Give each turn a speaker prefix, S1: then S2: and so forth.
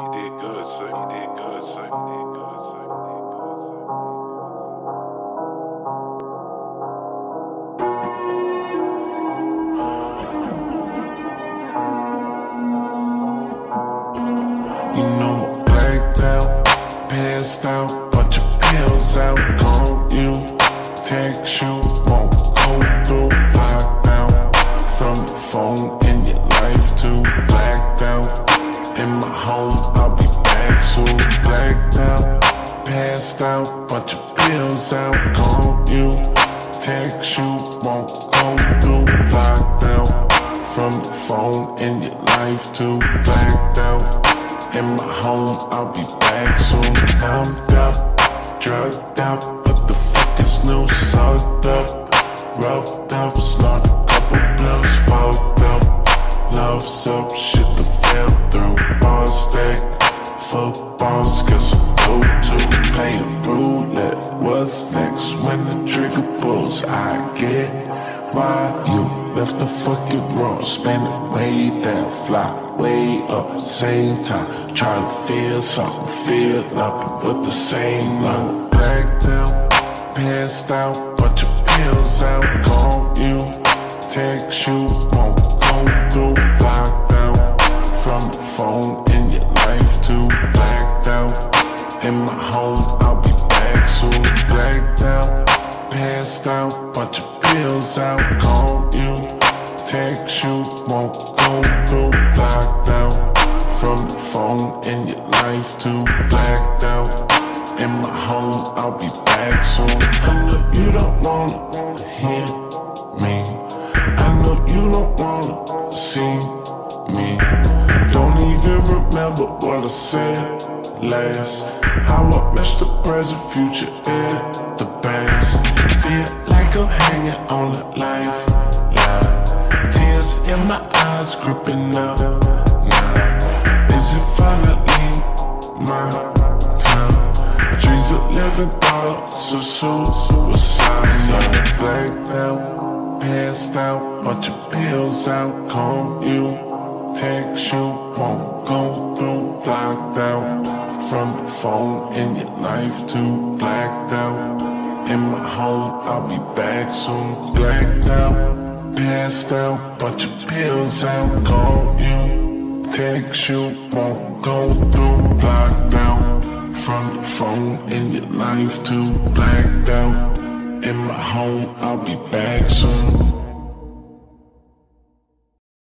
S1: You did good, did good, did good, did good.
S2: You know I'm blacked out, passed out, bunch of pills out, gone you. Text you, won't go through lockdown. From the phone in your life to passed out, bunch of pills out, gone you. Text you, won't go through lockdown. From the phone in your life to blacked out. In my home, I'll be back soon. I'm up, drugged up, but the fuck is new? Sucked up, roughed up, slung a couple blunts, fucked up. Love's up, shit that fell through. Ball stack, football skills, playing roulette. What's next when the trigger pulls? I get why you left the fucking room. spin it way down, fly way up, same time. Trying to feel something, feel nothing but the same love. Blacked out, passed out, bunch of pills out, call you, text you, won't go through lockdown. From the phone in your life to blacked out. In my home, I'll be back soon. Blacked out, passed out, bunch of pills out, call you, text you, won't go through lockdown. From the phone in your life too. blacked out. In my home, I'll be back soon. I know you don't wanna hear me. I know you don't wanna see me. Don't even remember what I said last. How I missed the present, future, in the past. Feel like I'm hanging on a lifeline. Tears in my eyes, gripping up now. Is it finally my time? Dreams of living thoughts of suicide. Young blacked out, passed out, bunch of pills out, call you, text you, won't go through, phone in your life to blacked out. In my home, I'll be back soon. Blacked out, passed out, bunch of pills out, call you, text you, won't go through, blocked out. From the phone in your life to blacked out. In my home, I'll be back soon.